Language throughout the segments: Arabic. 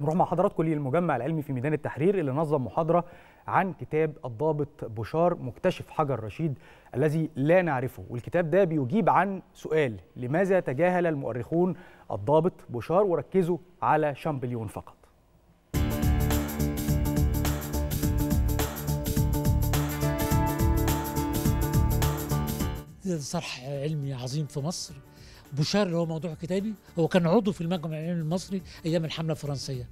نروح مع حضراتكم للمجمع العلمي في ميدان التحرير اللي نظم محاضرة عن كتاب الضابط بشار مكتشف حجر رشيد الذي لا نعرفه. والكتاب ده بيجيب عن سؤال لماذا تجاهل المؤرخون الضابط بشار وركزوا على شامبليون فقط. صرح علمي عظيم في مصر بشار اللي هو موضوع كتابي هو كان عضو في المجمع العلمي المصري أيام الحملة الفرنسية.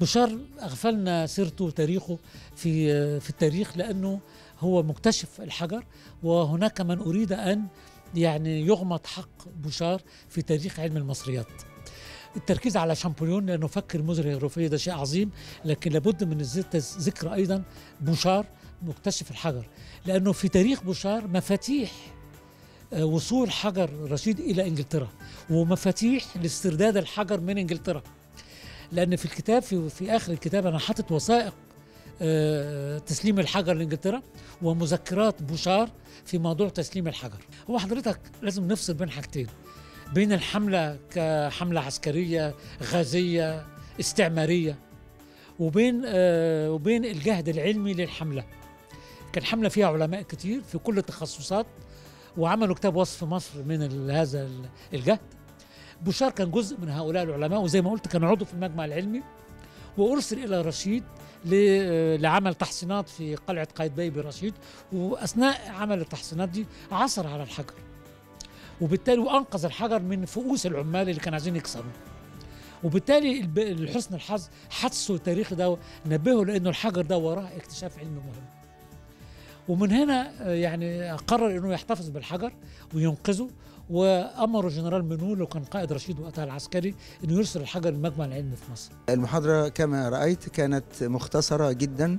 بشار أغفلنا سيرته وتاريخه في في التاريخ لأنه هو مكتشف الحجر وهناك من أريد أن يعني يغمض حق بشار في تاريخ علم المصريات. التركيز على شامبوليون لأنه فكر المزر الهيروغليفيه ده شيء عظيم لكن لابد من ذكر أيضا بوشار مكتشف الحجر. لأنه في تاريخ بوشار مفاتيح وصول حجر رشيد إلى إنجلترا ومفاتيح لاسترداد الحجر من إنجلترا. لأن في الكتاب في, في آخر الكتاب أنا حاطط وثائق تسليم الحجر لإنجلترا ومذكرات بوشار في موضوع تسليم الحجر. هو حضرتك لازم نفصل بين حاجتين بين الحملة كحملة عسكرية غازية استعمارية وبين وبين الجهد العلمي للحملة. كان حملة فيها علماء كتير في كل التخصصات وعملوا كتاب وصف مصر من هذا الجهد. بشار كان جزء من هؤلاء العلماء وزي ما قلت كان عضو في المجمع العلمي وأرسل إلى رشيد لعمل تحصينات في قلعة قايتباي برشيد وأثناء عمل التحصينات دي عثر على الحجر. وبالتالي وانقذ الحجر من فؤوس العمال اللي كانوا عايزين يكسروه وبالتالي لحسن الحظ حدثه التاريخي ده نبهه لأنه الحجر ده وراه اكتشاف علمي مهم. ومن هنا يعني قرر إنه يحتفظ بالحجر وينقذه وامر جنرال منول وكان قائد رشيد وقتها العسكري إنه يرسل الحجر للمجمع العلمي في مصر. المحاضرة كما رأيت كانت مختصرة جدا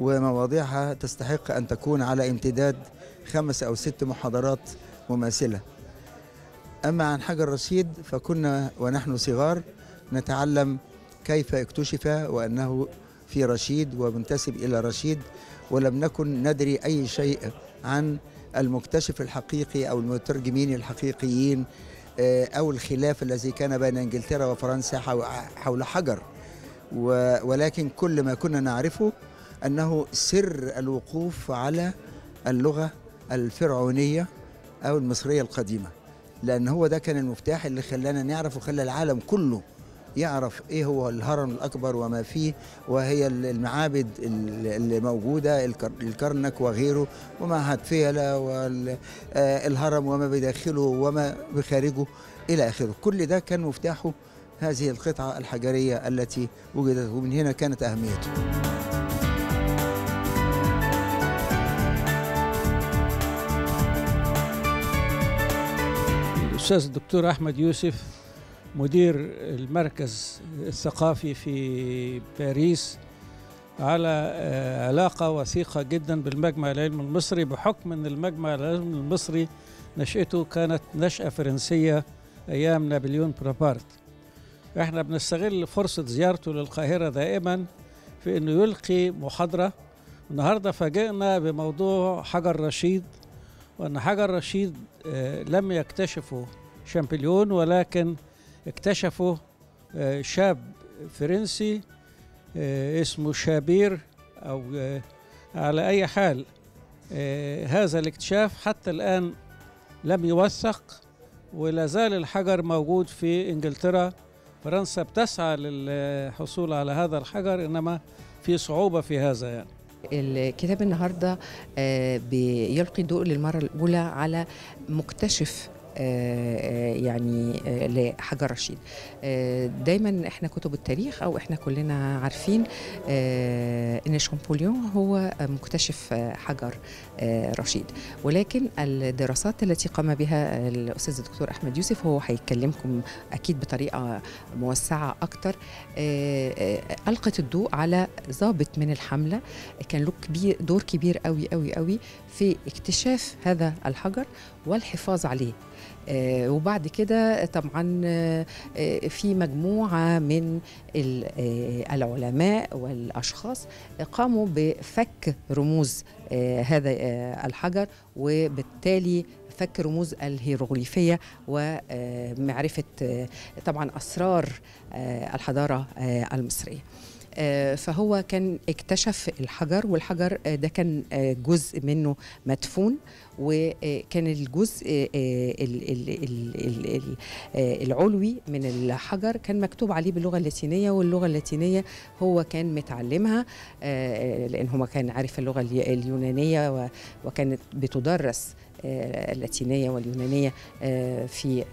ومواضيعها تستحق أن تكون على امتداد خمس أو ست محاضرات مماثلة. أما عن حجر رشيد فكنا ونحن صغار نتعلم كيف اكتشف وأنه في رشيد ومنتسب إلى رشيد ولم نكن ندري أي شيء عن المكتشف الحقيقي أو المترجمين الحقيقيين أو الخلاف الذي كان بين إنجلترا وفرنسا حول حجر. ولكن كل ما كنا نعرفه أنه سر الوقوف على اللغة الفرعونية أو المصرية القديمة لأن هو ده كان المفتاح اللي خلانا نعرف وخلى العالم كله يعرف إيه هو الهرم الأكبر وما فيه وهي المعابد اللي موجودة الكرنك وغيره ومعهد فيلة والهرم وما بداخله وما بخارجه إلى آخره. كل ده كان مفتاحه هذه القطعة الحجرية التي وجدت ومن هنا كانت أهميته. الأستاذ الدكتور أحمد يوسف مدير المركز الثقافي في باريس على علاقة وثيقة جدا بالمجمع العلمي المصري. بحكم أن المجمع العلمي المصري نشأته كانت نشأة فرنسية أيام نابليون بونابرت. إحنا بنستغل فرصة زيارته للقاهرة دائما في أنه يلقي محاضرة. النهاردة فاجئنا بموضوع حجر رشيد وأن حجر رشيد لم يكتشفه شامبليون ولكن اكتشفوا شاب فرنسي اسمه شابير أو على أي حال هذا الاكتشاف حتى الآن لم يوثق ولا زال الحجر موجود في إنجلترا. فرنسا بتسعى للحصول على هذا الحجر إنما في صعوبة في هذا يعني. الكتاب النهارده بيلقي الضوء للمرة الأولى على مكتشف يعني لحجر رشيد. دايما إحنا كتب التاريخ أو إحنا كلنا عارفين إن شامبوليون هو مكتشف حجر رشيد. ولكن الدراسات التي قام بها الأستاذ الدكتور أحمد يوسف هو هيكلمكم أكيد بطريقة موسعة أكتر. ألقت الضوء على ضابط من الحملة. كان له كبير دور كبير قوي قوي قوي في اكتشاف هذا الحجر والحفاظ عليه. آه وبعد كده طبعا آه في مجموعة من آه العلماء والأشخاص قاموا بفك رموز هذا الحجر وبالتالي فك رموز الهيروغليفية ومعرفه طبعا أسرار الحضارة المصرية. فهو كان اكتشف الحجر والحجر ده كان جزء منه مدفون وكان الجزء العلوي من الحجر كان مكتوب عليه باللغة اللاتينية واللغة اللاتينية هو كان متعلمها لأن هو كان عارف اللغة اليونانية وكانت بتدرس اللاتينية واليونانية في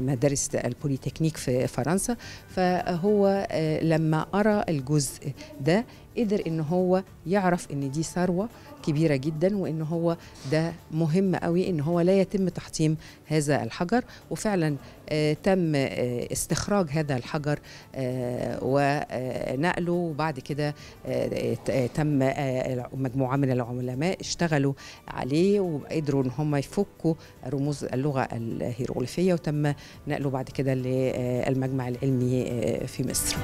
مدارس البوليتكنيك في فرنسا. فهو لما قرأ الجزء ده قدر إن هو يعرف إن دي ثروة كبيرة جدا وإن هو ده مهم قوي إن هو لا يتم تحطيم هذا الحجر. وفعلا آه تم آه استخراج هذا الحجر آه ونقله. وبعد كده تم مجموعة من العلماء اشتغلوا عليه وقدروا إن هم يفكوا رموز اللغة الهيروغليفية. وتم نقله بعد كده للمجمع العلمي في مصر.